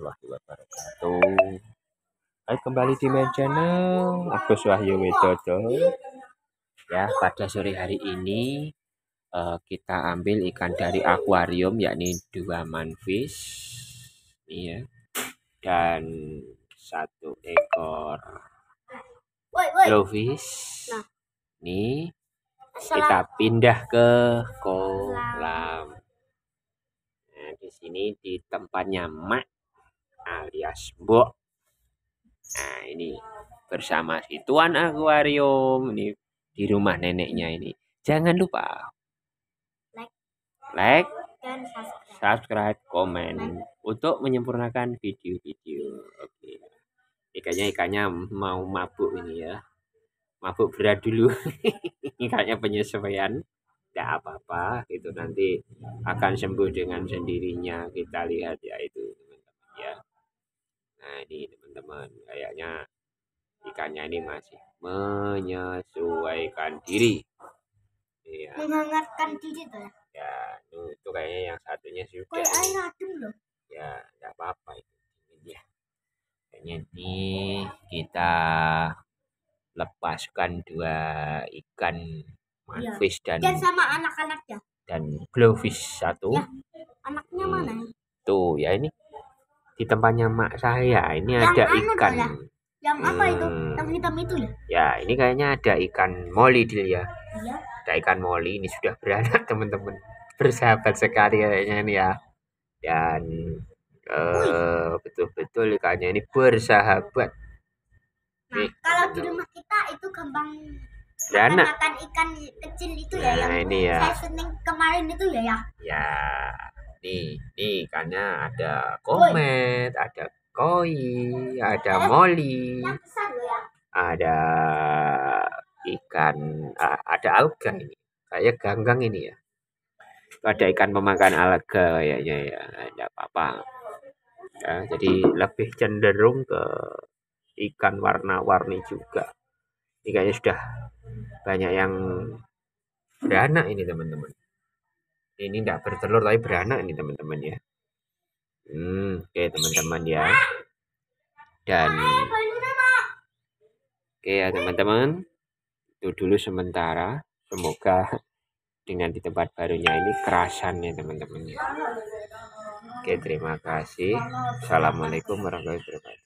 warahmatullahi wabarakatuh. Hai kembali di main channel Agus Wahyu Widodo. Ya pada sore hari ini uh, Kita ambil ikan dari akuarium yakni dua manfish ya Dan satu ekor nah. Ini kita pindah ke kolam. Sini di tempatnya Mak alias Mbok. Nah, ini bersama si Tuan Akuarium ini di rumah neneknya ini. Jangan lupa like, like dan subscribe, subscribe komen like. untuk menyempurnakan video-video. Oke. Ikannya ikannya mau mabuk ini ya. Mabuk berat dulu. ikannya penyesuaian tidak apa-apa itu nanti akan sembuh dengan sendirinya kita lihat ya itu nah ini teman-teman kayaknya ikannya ini masih menyesuaikan diri. Ya. menghangatkan diri tuh ya? Itu, kayaknya yang satunya sudah kayak air adem loh. Ya tidak apa-apa itu ya. Kayaknya ini kita lepaskan dua ikan manfish ya. dan dan sama anak-anaknya. dan glowfish satu. Ya, anaknya hmm. mana? Tuh ya ini di tempatnya mak saya ini yang ada anu ikan. ya? yang hmm. apa itu? Yang hitam itu ya? Ya ini kayaknya ada ikan moli dia ya. Iya. ada ikan moli ini sudah beranak teman-teman. Bersahabat sekali kayaknya ini ya. Dan uh, betul-betul ikannya ini bersahabat. Nah nih, kalau di rumah kita itu gampang Dana. makan ikan kecil itu ya nah, yang ini ya. saya syuting kemarin itu ya ya? Ya nih nih ikannya ada komet ada koi ada eh, moli besar ya. Ada ikan ada alga ini. Kayak ganggang ini ya. Ada ikan pemakan alga kayaknya ya. Ada apa-apa. Ya, jadi lebih cenderung ke ikan warna-warni juga. Ini kayaknya sudah banyak yang beranak ini teman-teman ini tidak bertelur tapi beranak ini teman-teman ya. Hmm, oke teman-teman ya. Dan oke ya teman-teman. Itu dulu sementara. Semoga dengan di tempat barunya ini kerasan ya teman-teman ya. Oke terima kasih. Assalamualaikum warahmatullahi wabarakatuh